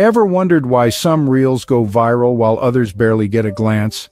Ever wondered why some reels go viral while others barely get a glance?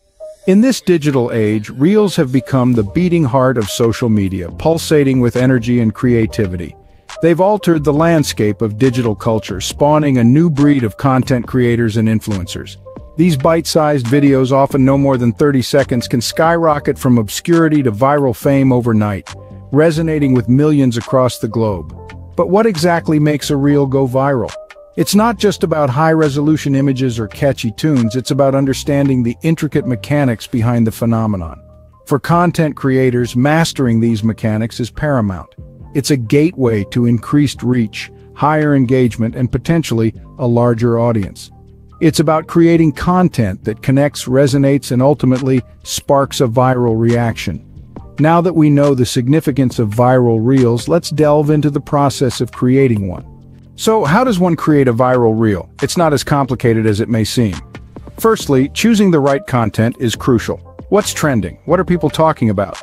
In this digital age, reels have become the beating heart of social media, pulsating with energy and creativity. They've altered the landscape of digital culture, spawning a new breed of content creators and influencers. These bite-sized videos, often no more than 30 seconds, can skyrocket from obscurity to viral fame overnight, resonating with millions across the globe. But what exactly makes a reel go viral? It's not just about high-resolution images or catchy tunes, it's about understanding the intricate mechanics behind the phenomenon. For content creators, mastering these mechanics is paramount. It's a gateway to increased reach, higher engagement, and potentially a larger audience. It's about creating content that connects, resonates, and ultimately sparks a viral reaction. Now that we know the significance of viral reels, let's delve into the process of creating one. So how does one create a viral reel? It's not as complicated as it may seem. Firstly, choosing the right content is crucial. What's trending? What are people talking about?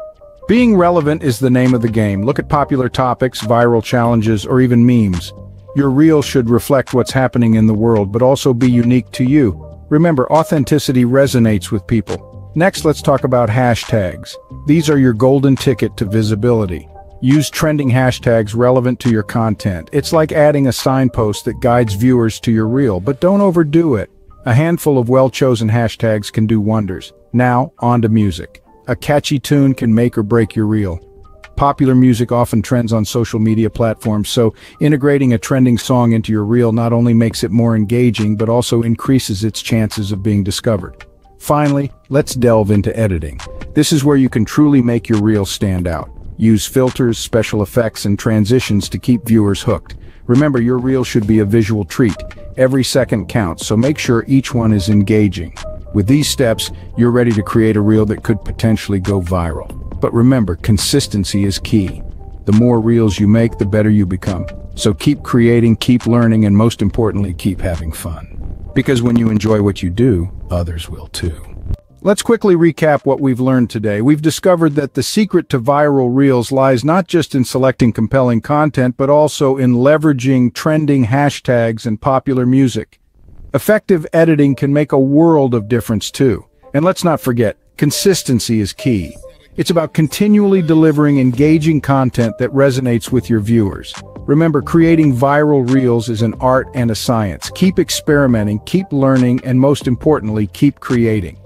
Being relevant is the name of the game. Look at popular topics, viral challenges, or even memes. Your reel should reflect what's happening in the world, but also be unique to you. Remember, authenticity resonates with people. Next, let's talk about hashtags. These are your golden ticket to visibility. Use trending hashtags relevant to your content. It's like adding a signpost that guides viewers to your reel, but don't overdo it. A handful of well-chosen hashtags can do wonders. Now, on to music. A catchy tune can make or break your reel. Popular music often trends on social media platforms, so integrating a trending song into your reel not only makes it more engaging, but also increases its chances of being discovered. Finally, let's delve into editing. This is where you can truly make your reel stand out. Use filters, special effects, and transitions to keep viewers hooked. Remember, your reel should be a visual treat. Every second counts, so make sure each one is engaging. With these steps, you're ready to create a reel that could potentially go viral. But remember, consistency is key. The more reels you make, the better you become. So keep creating, keep learning, and most importantly, keep having fun. Because when you enjoy what you do, others will too. Let's quickly recap what we've learned today. We've discovered that the secret to viral reels lies not just in selecting compelling content, but also in leveraging trending hashtags and popular music. Effective editing can make a world of difference too. And let's not forget, consistency is key. It's about continually delivering engaging content that resonates with your viewers. Remember, creating viral reels is an art and a science. Keep experimenting, keep learning, and most importantly, keep creating.